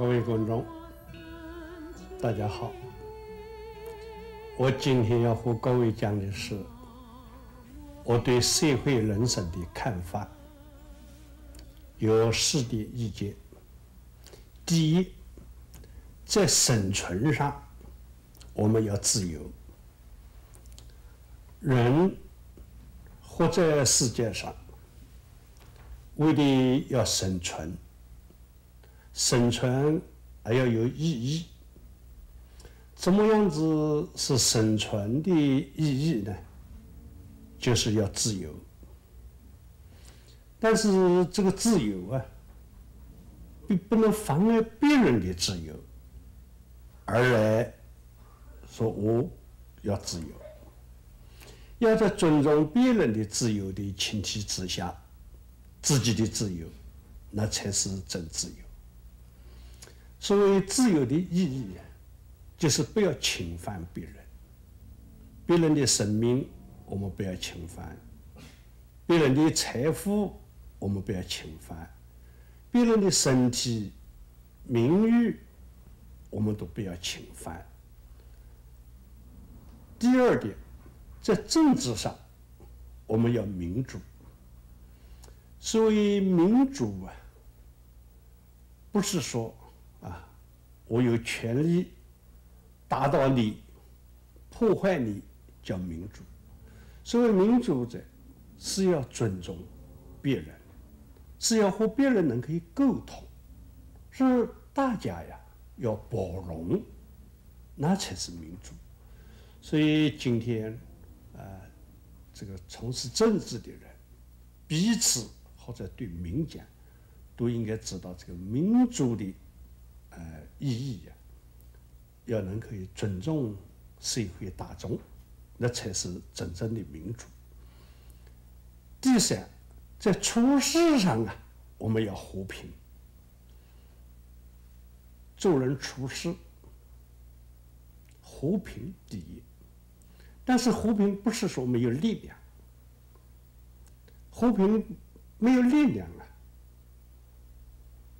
各位观众，大家好。我今天要和各位讲的是我对社会人生的看法，有四点意见。第一，在生存上，我们要自由。人活在世界上，为的要生存。生存还要有意义，怎么样子是生存的意义呢？就是要自由。但是这个自由啊，并不能妨碍别人的自由，而来说我要自由，要在尊重别人的自由的前提之下，自己的自由，那才是真自由。所谓自由的意义，就是不要侵犯别人。别人的生命，我们不要侵犯；别人的财富，我们不要侵犯；别人的身体、名誉，我们都不要侵犯。第二点，在政治上，我们要民主。所谓民主啊，不是说。我有权利打倒你、破坏你，叫民主。所谓民主者，是要尊重别人，是要和别人能可以沟通，是大家呀要包容，那才是民主。所以今天，啊，这个从事政治的人，彼此或者对民间，都应该知道这个民主的。意义呀，要能可以尊重社会大众，那才是真正的民主。第三，在处事上啊，我们要和平，做人处事和平第一。但是和平不是说没有力量，和平没有力量啊，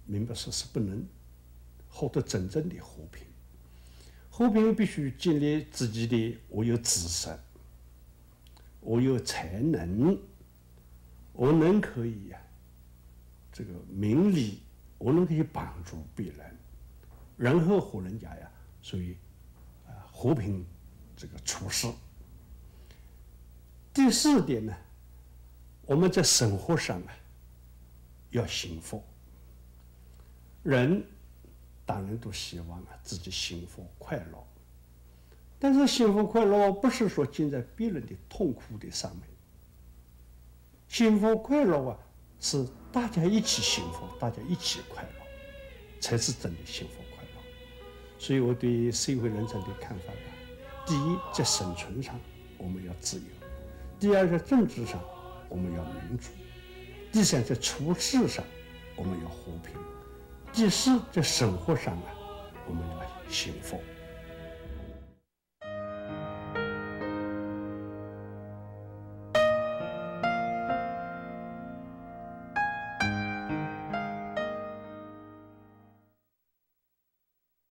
明白说是不能。获得真正的和平，和平必须建立自己的我有知识，我有才能，我能可以呀，这个明理，我能可以帮助别人，然后和人家呀，所以啊和平这个处事。第四点呢，我们在生活上啊要幸福，人。当然都希望啊自己幸福快乐，但是幸福快乐不是说建在别人的痛苦的上面。幸福快乐啊是大家一起幸福，大家一起快乐，才是真的幸福快乐。所以我对社会人生的看法啊，第一在生存上我们要自由，第二在政治上我们要民主，第三在处事上我们要和平。第四，在生活上啊，我们要幸福。